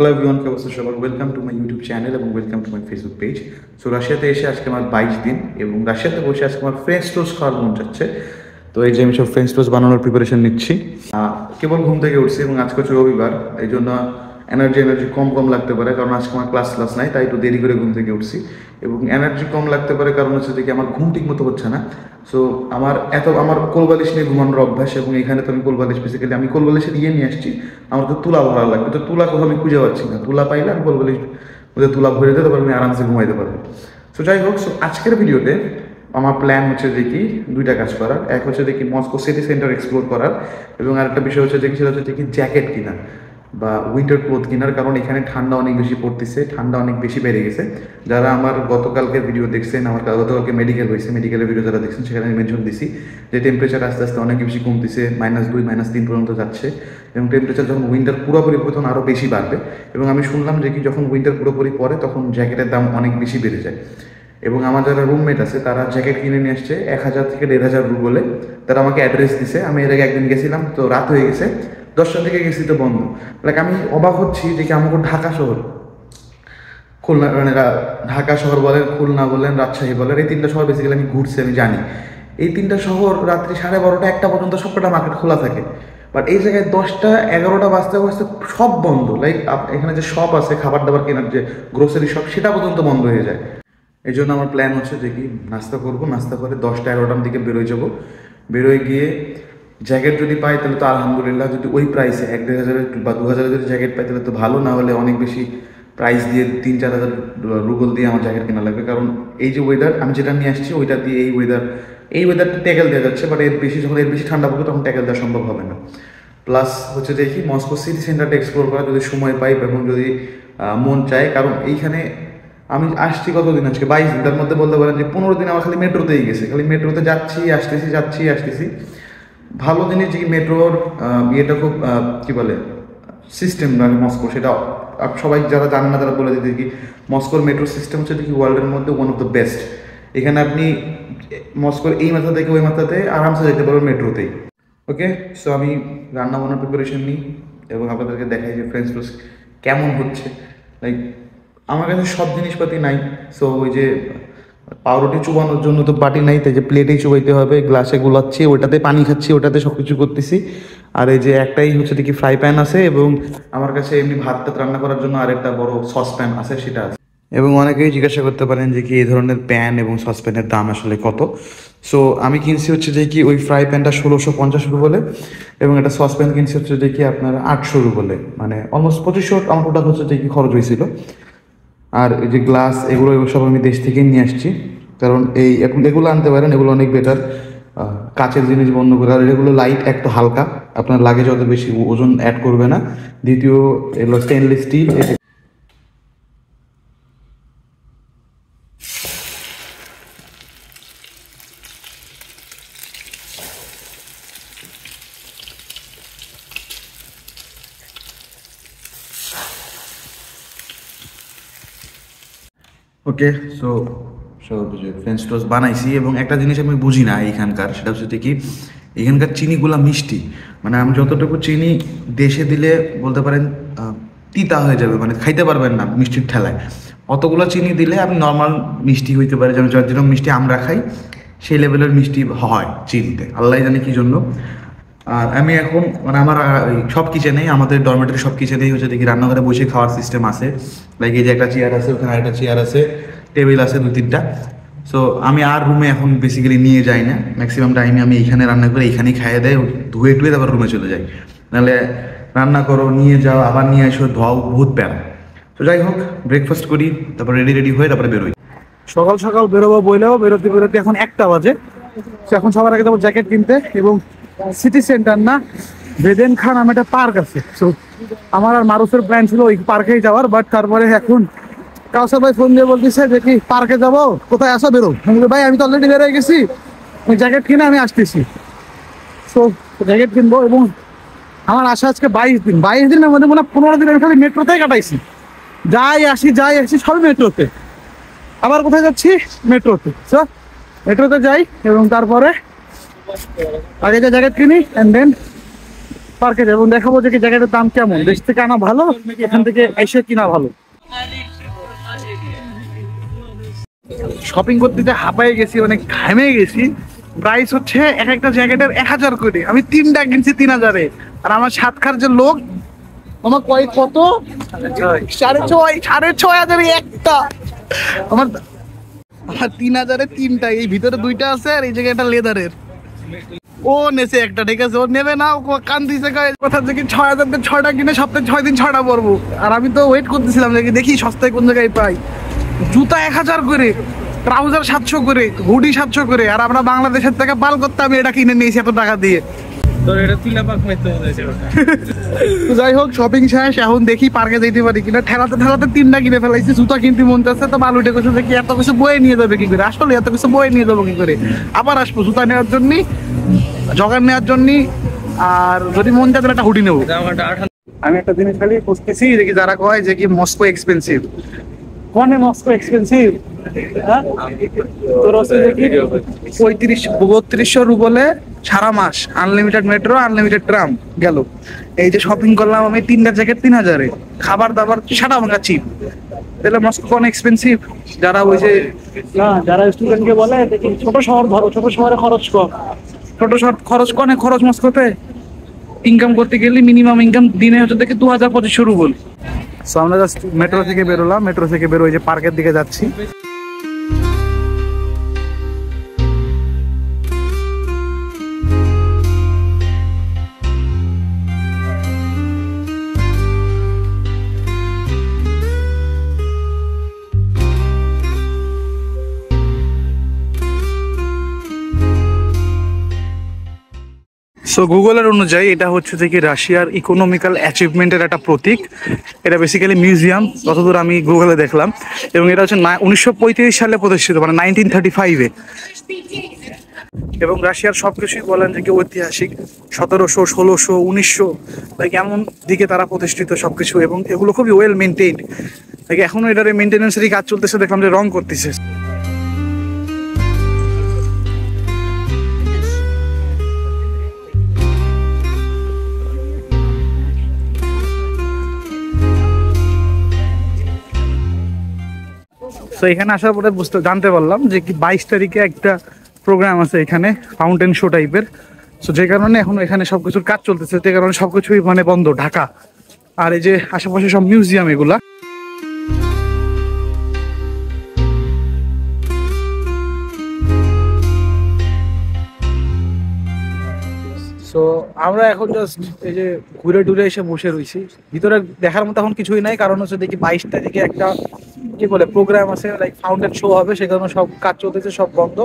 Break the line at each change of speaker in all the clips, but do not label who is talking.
Hello everyone কে অবস্থা সবার welcome to my YouTube channel এবং welcome to my Facebook page so রাশিয়াতে এসে আজকে আমার বাইশ দিন এবং রাশিয়াতে বসে আজকে আমার ফ্রেঞ্চ টোস্ট খাওয়ার মন যাচ্ছে তো এই যে আমি সব ফ্রেঞ্চ টোস্ট বানানোর প্রিপারেশন নিচ্ছি। কেবল ঘুম থেকে উঠছি এবং আজকে হচ্ছে রবিবার, এই জন্য এনার্জি এনার্জি কম কম লাগতে পারে কারণ আজকে আমার ক্লাস ক্লাস নাই, তাই একটু দেরি করে ঘুম থেকে উঠছি। এবং এনার্জি কম লাগতে পারে কারণ হচ্ছে যে কি আমার ঘুম ঠিক মতো হচ্ছে না। সো আমার এত, আমার কোলবালিশ নিয়ে ঘুমানোর অভ্যাস এবং এখানে তো আমি কোলবালিশ বেসিক্যালি আমি কোলবালিশের ইয়ে নিয়ে আসছি, আমার তো তুলা ভরা লাগবে। তো তুলা কোথাও আমি খুঁজে পাচ্ছি না। তুলা পাইলে আমি কোলবালিশ ওদের তুলা ভরে দিতে পারব, আমি আরামসে ঘুমাইতে পারব। সো যাই হোক সো আজকের ভিডিওতে আমার প্ল্যান হচ্ছে যে কি দুইটা কাজ করার। এক হচ্ছে দেখি মস্কো সিটি সেন্টার এক্সপ্লোর করার এবং আরেকটা বিষয় হচ্ছে দেখি সেটা হচ্ছে দেখি জ্যাকেট কিনা বা উইন্টার ক্লোথ কেনার কারণ এখানে ঠান্ডা অনেক বেশি পড়তেছে, ঠান্ডা অনেক বেশি বেড়ে গেছে। যারা আমার গতকালকের ভিডিও দেখছেন, আমার গতকালকে মেডিকেল হয়েছে মেডিকেলের ভিডিও যারা দেখছেন, সেখানে আমি মেনশন দিছি যে টেম্পারেচার আস্তে আস্তে অনেক বেশি কমতেছে মাইনাস দুই মাইনাস তিন পর্যন্ত যাচ্ছে। এবং টেম্পারেচার যখন উইন্টার পুরোপুরি তখন আরও বেশি বাড়বে। এবং আমি শুনলাম যে কি যখন উইন্টার পুরোপুরি পড়ে, তখন জ্যাকেটের দাম অনেক বেশি বেড়ে যায়। এবং আমার যারা রুমমেট আছে, তারা জ্যাকেট কিনে নিয়ে আসছে এক হাজার থেকে দেড় হাজার রুবলে তারা আমাকে অ্যাড্রেস দিছে। আমি এর আগে একদিন গেছিলাম, তো রাত হয়ে গেছে। দশটা থেকে গেছি তো বন্ধ। লাইক আমি অবাক হচ্ছি যে কি আমাকে ঢাকা শহর, খুলনা মানে ঢাকা শহর বলেন, খুলনা বলেন, রাজশাহী বলেন, এই তিনটা শহর বেসিক্যালি আমি ঘুরছি, আমি জানি। এই তিনটা শহর রাত্রি সাড়ে বারোটা, একটা পর্যন্ত সবকটা মার্কেট খোলা থাকে। বাট এই জায়গায় দশটা, এগারোটা বাজতে বাজতে সব বন্ধ। লাইক এখানে যে শপ আছে, খাবার দাবার কেনার যে গ্রোসারি শপ সেটা পর্যন্ত বন্ধ হয়ে যায়। এই জন্য আমার প্ল্যান হচ্ছে যে কি, নাস্তা করব, নাস্তা করে দশটা, এগারোটার দিকে বেরোয় যাব। বেরোয় গিয়ে জ্যাকেট যদি পাই তাহলে তো আলহামদুলিল্লাহ, যদি ওই প্রাইসে এক দেড় হাজারের বা দু হাজারের যদি জ্যাকেট পাই তাহলে তো ভালো, না হলে অনেক বেশি প্রাইস দিয়ে তিন চার হাজার রুবল দিয়ে আমার জ্যাকেট কেনা লাগবে। কারণ এই যে ওয়েদার আমি যেটা নিয়ে আসছি ওইটা দিয়ে এই ওয়েদার এই ওয়েদারটা ট্যাকেল দেওয়া যাচ্ছে বাট এর বেশি যখন, এর বেশি ঠান্ডা পড়বে তখন ট্যাকেল দেওয়া সম্ভব হবে না। প্লাস হচ্ছে দেখি মস্কো সিটি সেন্টারটা এক্সপ্লোর করা যদি সময় পাই এবং যদি মন চায়, কারণ এইখানে আমি আসছি কতদিন আজকে? বাইশ দিন। তার মধ্যে বলতে পারেন যে পনেরো দিন আমার খালি মেট্রোতেই গেছে। খালি মেট্রোতে যাচ্ছি, আসতেছি যাচ্ছি, আসতেছি। ভালো জিনিস যে মেট্রোর ইয়েটা খুব কি বলে সিস্টেম মানে মস্কো সেটা সবাই যারা জানেন না তারা বলে দিতে কি মস্কোর মেট্রো সিস্টেম হচ্ছে দেখি ওয়ার্ল্ডের মধ্যে ওয়ান অফ দ্য বেস্ট এখানে আপনি মস্কোর এই মাথা থেকে ওই মাথাতে আরামসে যেতে পারবেন মেট্রোতেই। ওকে? সো আমি রান্না বান্নার প্রিপারেশন নিই এবং আপনাদেরকে দেখাই যে ফ্রেঞ্চ টোস্ট কেমন হচ্ছে। লাইক আমার কাছে সব জিনিসপাতি নাই। সো ওই যে পাউরুটি চুবানোর জন্য তো বাটি নাই, তাই যে প্লেটেই চুবাইতে হবে, গ্লাসে গুলাচ্ছি ওটাতে পানি খাচ্ছি ওটাতে সব কিছু করতেছি। আর এই যে একটাই হচ্ছে দেখি ফ্রাই প্যান আছে এবং আমার কাছে এমনি ভাত টাত রান্না করার জন্য আরেকটা বড় সসপ্যান আছে, সেটা আছে। এবং অনেকেই জিজ্ঞাসা করতে পারেন যে কি এই ধরনের প্যান এবং সসপ্যানের দাম আসলে কত? সো আমি কিনছি হচ্ছে যে কি ওই ফ্রাই প্যানটা ষোলোশো পঞ্চাশ বলে এবং একটা সসপ্যান কিনছি হচ্ছে যে কি আপনার আটশো বলে মানে অলমোস্ট পঁচিশশো, আমার টোটাল হচ্ছে যে কি খরচ হয়েছিল। আর এই যে গ্লাস এগুলো সব আমি দেশ থেকেই নিয়ে আসছি। কারণ এই এখন এগুলো আনতে পারেন, এগুলো অনেক বেটার কাচের জিনিস বন্ধ করে। আর এগুলো লাইট একটু হালকা। আপনার লাগেজ অত বেশি ওজন অ্যাড করবে না। দ্বিতীয়, এগুলো stainless steel okay so French toast বানাইছি এবং একটা জিনিস আমি বুঝি না এইখানকার, সেটা হচ্ছে কি এখানকার চিনিগুলা মিষ্টি। মানে আমি যতটুকু চিনি দেশে দিলে বলতে পারেন তিতা হয়ে যাবে মানে খাইতে পারবেন না মিষ্টির ঠেলায়। অতগুলো চিনি দিলে আপনি নর্মাল মিষ্টি হইতে পারে, যেমন যেরকম মিষ্টি আমরা খাই, সেই লেভেলের মিষ্টি হয় চিনিতে। আল্লাহ জানে কি জন্য। আর আমি এখন মানে আমার সব কিচেনেই আমাদের ডরমেটারি সব কিচেনেই হচ্ছে দেখি রান্নাঘরে বসে খাওয়ার সিস্টেম আছে। লাইক এই যে একটা চেয়ার আছে, ওখানে একটা চেয়ার আছে টেবিল আছে দু তিনটা। সো আমি আর রুমে এখন বেসিক্যালি নিয়ে যাই না। ম্যাক্সিমাম টাইমে আমি এইখানে রান্না করে এইখানেই খাইয়ে দেয়, ধুয়ে টুয়ে তারপর রুমে চলে যাই। নাহলে রান্না করো, নিয়ে যাও, আবার নিয়ে এসো ধোয়াও বহুত প্যারা। তো যাই হোক ব্রেকফাস্ট করি, তারপর রেডি রেডি হয়ে তারপরে বেরোই।
সকাল সকাল বেরোবো বইলেও বেরোতে বেরোতে এখন একটা বাজে। এখন সবার আগে যাব জ্যাকেট কিনতে এবং সিটি সেন্টার না, বেদেন খান নামে একটা পার্ক আছে। তো আমার আর মারুফের প্ল্যান ছিল ওই পার্কেই যাওয়ার বাট তারপরে এখন কাউসার ভাই ফোন দিয়ে বলতেছে যে কি পার্কে যাব? কোথায় আসা? বেরো। ভাই, আমি তো অলরেডি বেরোয় গেছি। ওই জ্যাকেট কিনে আমি আসতেছি। সো জ্যাকেট কিনবো এবং আমার আশা আজকে বাইশ দিন। বাইশ দিনের মধ্যে মনে হয় পনেরো দিন আমি খালি মেট্রোতেই কাটাইছি। যাই আসি যাই আসি, সবই মেট্রোতে। আবার কোথায় যাচ্ছি? মেট্রোতে। সো মেট্রোতে যাই এবং তারপরে আগে যে জ্যাকেট কিনি অ্যান্ড দেন পার্কে যাব। দেখাবো যে জ্যাকেটের দাম কেমন। দেশ থেকে আনা ভালো, এখান থেকে এসে কিনা ভালো। শপিং করতে যে হাঁপাই গেছি, অনেক ঘামে গেছি প্রাইস হচ্ছে এক একটা জ্যাকেটের এক হাজার করে। আমি তিনটা কিনছি তিন হাজারে। আর আমার সাতখার যে লোক, আমার কয় কত? সাড়ে ছয় সাড়ে ছয় হাজারে একটা। আমার আমার তিন হাজারে তিনটা। এই ভিতরে দুইটা আছে আর এই জায়গায় একটা লেদারের ও নেছে একটা ঠিক আছে? ও নেবে না ও কান দিছে কথা থেকে ছয় হাজার ছয়টা কিনে সপ্তাহে ছয় দিন ছয়টা পরবো। আর আমি তো ওয়েট করতেছিলাম যে দেখি সস্তায় কোন জায়গায় পাই। জুতা এক হাজার করে ট্রাউজার সাতশো করে হুডি সাতশো করে আর আমরা বাংলাদেশের থেকে বাল করতে আমি এটা কিনে নিয়েছি এত টাকা দিয়ে।
তো এটা তুলে পাক মাইতে
যাই হোক শপিং শেষ, এখন দেখি পার্কে যেতে পারি কিনা। ঠেলাতে ঠেলাতে তিনটা কিনে ফেলাইছি, জুতা কিনতে মন চাচ্ছে তো বালুটে কিছু দেখি এত কিছু বয়ে নিয়ে যাবে কি করে? আসলে এত কিছু বয়ে নিয়ে যাব কি করে? আবার আসব জুতা নেওয়ার জন্য জগার নেওয়ার জন্য, আর যদি মন চায় তাহলে একটা হুডি নেব। আমি একটা জিনিস খালি খুঁজতেছি, যে কি যারা কয় যে কি মস্কো এক্সপেন্সিভ কোনে মস্কো এক্সপেন্সিভ তোর হচ্ছে যে কি, পঁয়ত্রিশ, বত্রিশশো রুবলে সারা মাস আনলিমিটেড মেট্রো আনলিমিটেড ট্রাম গেল। এই যে শপিং করলাম আমি তিনটা জ্যাকেট তিন হাজারে। খাবার দাবার সারা ভাঙা চিপ তাহলে মস্কো কোন এক্সপেন্সিভ যারা ওই যে না যারা স্টুডেন্টকে বলে ছোট শহর ধরো ছোট শহরে খরচ কম। ছোট শহর খরচ কনে খরচ মস্কোতে ইনকাম করতে গেলে মিনিমাম ইনকাম দিনে হচ্ছে দেখে দু হাজার পঁচিশশো রুবল। সো আমরা জাস্ট মেট্রো থেকে বেরোলাম। মেট্রো থেকে বেরো ওই যে পার্কের দিকে যাচ্ছি। সো গুগলের অনুযায়ী এটা হচ্ছে যে কি রাশিয়ার ইকোনমিক্যাল অ্যাচিভমেন্টের একটা প্রতীক। এটা বেসিক্যালি মিউজিয়াম যতদূর আমি গুগলে দেখলাম। এবং এটা হচ্ছে উনিশশো পঁয়ত্রিশ সালে প্রতিষ্ঠিত মানে নাইনটিন থার্টি ফাইভে এবং রাশিয়ার সব কিছুই বলেন যে কি ঐতিহাসিক, সতেরোশো, ষোলোশো, উনিশশো লাইক এমন দিকে তারা প্রতিষ্ঠিত সব কিছু এবং এগুলো খুবই ওয়েল মেনটেইনড লাইক এখনও এটার মেনটেন্যান্সেরই কাজ চলতেছে, দেখলাম যে রং করতেছে। তো এখানে আসার পরে বুঝতে, জানতে পারলাম যে কি বাইশ তারিখে একটা প্রোগ্রাম আছে এখানে ফাউন্টেন শো টাইপের সো যে কারণে এখন এখানে সবকিছুর কাজ চলতেছে, যে কারণে সবকিছুই মানে বন্ধ, ঢাকা। আর এই যে আশেপাশে সব মিউজিয়াম এগুলা। সো আমরা এখন জাস্ট এই যে ঘুরে টুরে এসে বসে রয়েছি ভিতরে দেখার মতো এখন কিছুই নাই কারণ হচ্ছে দেখি বাইশ তারিখে একটা কি বলে প্রোগ্রাম আছে লাইক ফাউন্টেন শো হবে সে কারণে সব কাজ চলতেছে সব বন্ধ।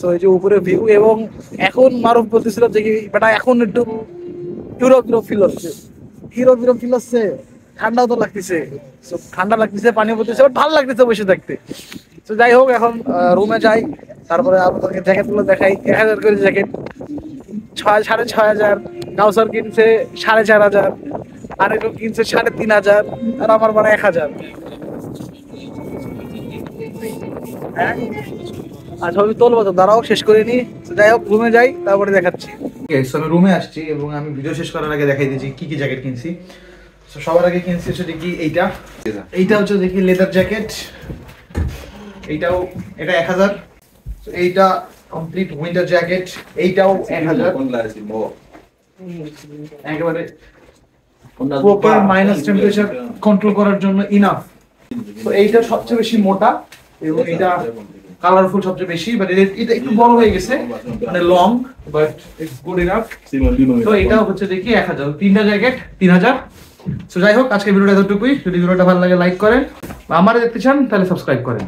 সো এই যে উপরে ভিউ এবং এখন মারুফ বলতেছিল যে কি বেটা এখন একটু ইউরোপ ইউরোপ ফিল হচ্ছে। ইউরোপ ইউরোপ ফিল হচ্ছে ঠান্ডাও তো লাগতেছে। So, ঠান্ডা লাগতেছে পানি পড়তেছে বাট ভালো লাগতেছে বসে থাকতে তো যাই হোক এখন রুমে যাই তারপরে আপনাদেরকে জ্যাকেটগুলো দেখাই এক হাজার করে জ্যাকেট ছয় সাড়ে ছয় হাজার কাউসার কিনছে সাড়ে চার হাজার আরেকজন কিনছে সাড়ে তিন হাজার, আর আমার মানে এক হাজার। আচ্ছা আমি তোলবো তো, দাঁড়াও, শেষ করে নি। যাই হোক রুমে যাই, তারপরে দেখাচ্ছি।
আমি রুমে আসছি এবং আমি ভিডিও শেষ করার আগে দেখাই দিয়েছি কি কি জ্যাকেট কিনছি। সবার আগে কিনছি হচ্ছে দেখি এইটা। এইটা হচ্ছে দেখি লেদার জ্যাকেট এইটাও, এটা এক হাজার। এইটা কমপ্লিট উইন্টার জ্যাকেট এইটাও এক হাজার একেবারে প্রপার মাইনাস টেম্পারেচার কন্ট্রোল করার জন্য ইনাফ তো এইটা সবচেয়ে বেশি মোটা এবং এটা কালারফুল সবচেয়ে বেশি বাট এটা একটু বড় হয়ে গেছে মানে long but it's good enough তো এটা হচ্ছে দেখি এক হাজার তিনটা জ্যাকেট তিন হাজার। তো যাই হোক আজকে ভিডিওটা এতটুকুই। যদি ভিডিওটা ভালো লাগে লাইক করেন। আমার দেখতে চান তাহলে সাবস্ক্রাইব করেন।